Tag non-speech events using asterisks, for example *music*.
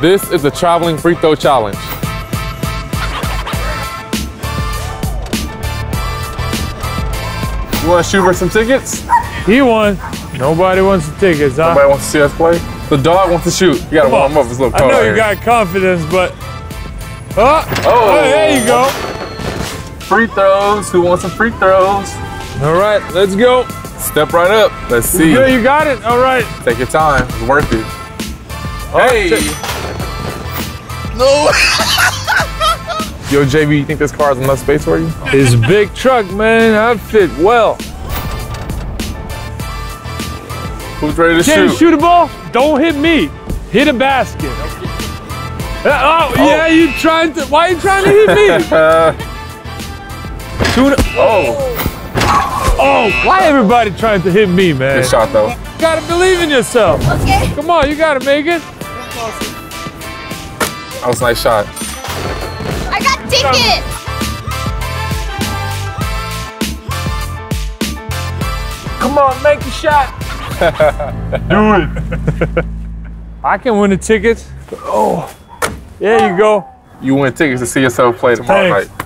This is a traveling free throw challenge. You want to shoot for some tickets? He won. Nobody wants the tickets, huh? Nobody wants to see us play? The dog wants to shoot. You gotta warm up. It's a little I cold know out you here. got confidence, but. Oh, Oh. there you go. free throws. Who wants some free throws? All right, let's go. Step right up. Let's see. Good, you got it. All right. Take your time. It's worth it. Hey. No. Yo, JV, you think this car has enough space for you? It's a big truck, man. I fit well. Who's ready to Can you shoot? shoot the ball? Don't hit me. Hit a basket. Uh, Oh, yeah, you trying to? Why are you trying to hit me? *laughs* Shoot it. oh, Oh, why everybody trying to hit me, man? good shot though. You gotta believe in yourself. Okay. Come on, you gotta make it. That was a nice shot. I got ticket. Come on, make the shot. *laughs* Do it. *laughs* I can win the tickets. Oh, there you go. You win tickets to see yourself play tomorrow Thanks. night.